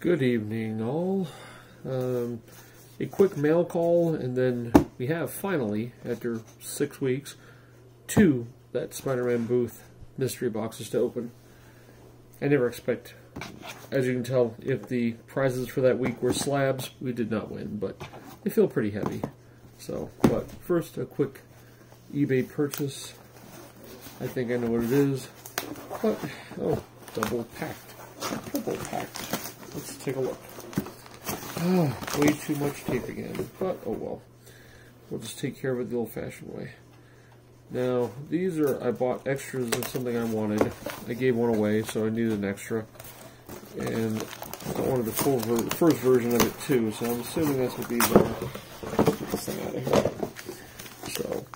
Good evening, all. Um, a quick mail call, and then we have finally, after six weeks, two that Spider-Man booth mystery boxes to open. I never expect, as you can tell, if the prizes for that week were slabs, we did not win, but they feel pretty heavy. So, but first, a quick eBay purchase. I think I know what it is, but oh, double packed, triple packed. Let's take a look. Oh, way too much tape again, but oh well. We'll just take care of it the old-fashioned way. Now, these are, I bought extras of something I wanted. I gave one away, so I needed an extra. And I wanted the full ver first version of it too, so I'm assuming that's what these are. Get this thing out of here. So,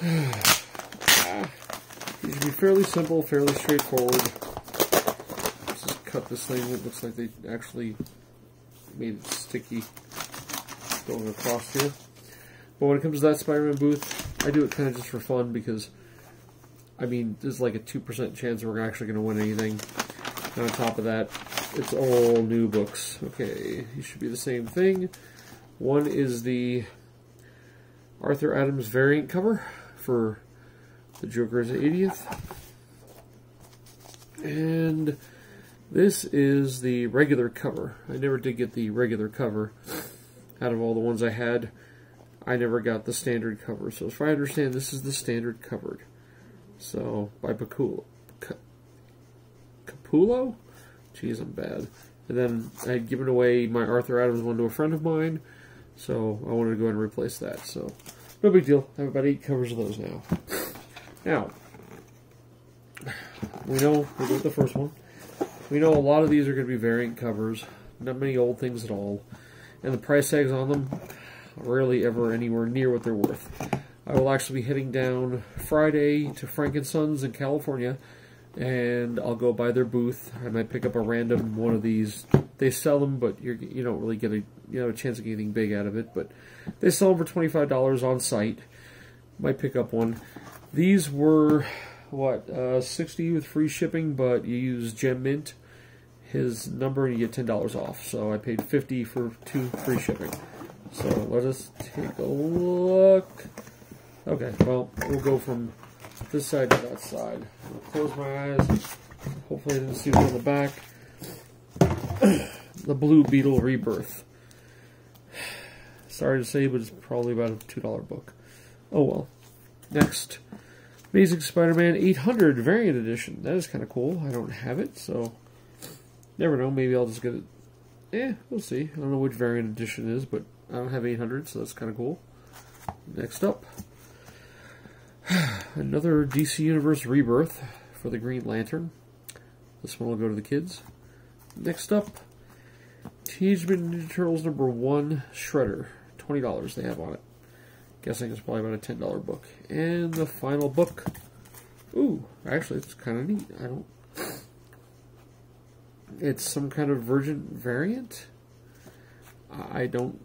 ah, these should be fairly simple, fairly straightforward cut this thing, it looks like they actually made it sticky going across here. But when it comes to that Spider-Man booth, I do it kind of just for fun because, I mean, there's like a 2% chance we're actually going to win anything. And on top of that, it's all new books. Okay, these should be the same thing. One is the Arthur Adams variant cover for the Joker's 80th. And this is the regular cover. I never did get the regular cover. Out of all the ones I had, I never got the standard cover. So if I understand, this is the standard covered. So, by Paculo. Capullo? Jeez, I'm bad. And then I had given away my Arthur Adams one to a friend of mine, so I wanted to go ahead and replace that. So, no big deal. I have about eight covers of those now. Now, we know we got the first one. We know a lot of these are going to be variant covers, not many old things at all, and the price tags on them rarely ever anywhere near what they're worth. I will actually be heading down Friday to Frank and Sons in California, and I'll go by their booth. I might pick up a random one of these. They sell them, but you're, you don't really get a you know a chance of getting big out of it. But they sell them for twenty five dollars on site. Might pick up one. These were what, uh, 60 with free shipping, but you use Gem Mint, his number, and you get $10 off. So I paid 50 for two free shipping. So let us take a look. Okay, well, we'll go from this side to that side. I'll close my eyes. Hopefully I didn't see what's on the back. the Blue Beetle Rebirth. Sorry to say, but it's probably about a $2 book. Oh well. Next. Amazing Spider-Man 800 Variant Edition. That is kind of cool. I don't have it, so never know. Maybe I'll just get it. Eh, we'll see. I don't know which variant edition is, but I don't have 800, so that's kind of cool. Next up, another DC Universe Rebirth for the Green Lantern. This one will go to the kids. Next up, Teenage Mutant Ninja Turtles number one Shredder. $20 they have on it. Guessing it's probably about a ten dollar book. And the final book. Ooh, actually, it's kind of neat. I don't. It's some kind of Virgin variant. I don't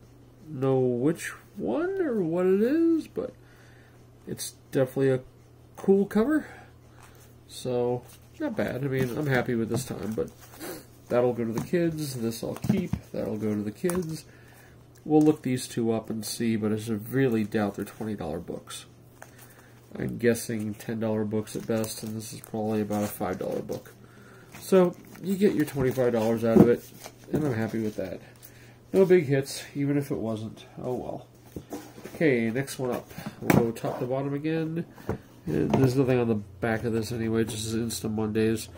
know which one or what it is, but it's definitely a cool cover. So, not bad. I mean, I'm happy with this time, but that'll go to the kids. This I'll keep. That'll go to the kids. We'll look these two up and see, but I really doubt they're $20 books. I'm guessing $10 books at best, and this is probably about a $5 book. So, you get your $25 out of it, and I'm happy with that. No big hits, even if it wasn't. Oh well. Okay, next one up. We'll go top to bottom again. And there's nothing on the back of this anyway, just Insta Mondays.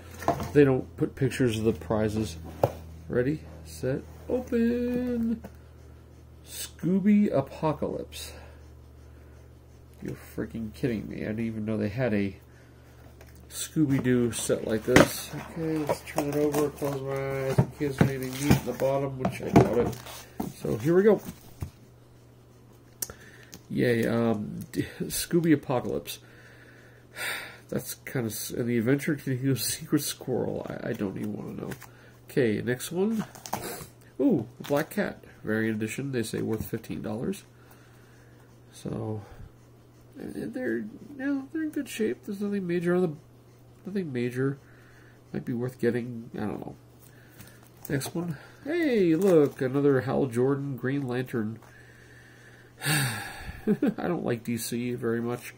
They don't put pictures of the prizes. Ready, set, open! Scooby Apocalypse. You're freaking kidding me. I didn't even know they had a Scooby-Doo set like this. Okay, let's turn it over, close my eyes in case anything neat at the bottom, which I doubt it. So here we go. Yay, um, Scooby Apocalypse. That's kind of, and the adventure continues Secret Squirrel. I, I don't even want to know. Okay, next one. Ooh, Black Cat variant edition. They say worth fifteen dollars. So they're you know, they're in good shape. There's nothing major on the nothing major. Might be worth getting. I don't know. Next one. Hey, look, another Hal Jordan Green Lantern. I don't like DC very much,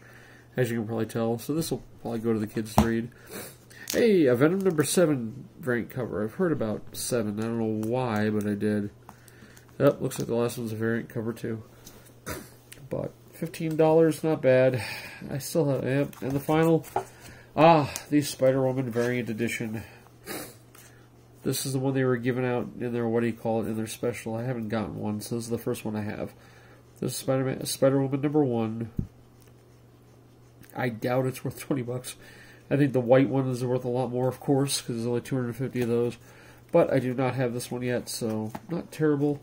as you can probably tell, so this will probably go to the kids to read. Hey, a Venom number 7 variant cover. I've heard about 7. I don't know why, but I did. Yep, looks like the last one's a variant cover too. But $15, not bad. I still have, yep. And the final, ah, the Spider-Woman variant edition. This is the one they were giving out in their, what do you call it, in their special. I haven't gotten one, so this is the first one I have. This is Spider-Man, Spider-Woman number one. I doubt it's worth 20 bucks. I think the white one is worth a lot more, of course, because there's only 250 of those. But I do not have this one yet, so not terrible.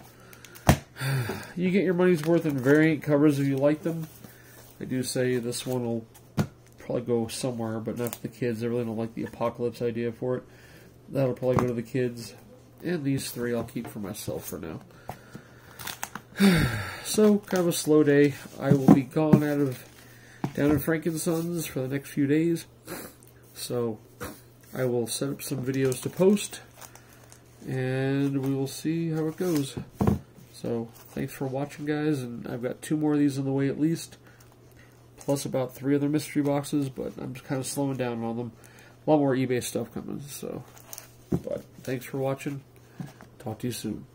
You get your money's worth in variant covers if you like them. I do say this one will probably go somewhere, but not for the kids. I really don't like the apocalypse idea for it. That'll probably go to the kids. And these three I'll keep for myself for now. so, kind of a slow day. I will be gone out of down in Frank and Sons for the next few days. So, I will set up some videos to post. And we will see how it goes. So, thanks for watching, guys. And I've got two more of these on the way at least. Plus about three other mystery boxes, but I'm kind of slowing down on them. A lot more eBay stuff coming, so. But thanks for watching. Talk to you soon.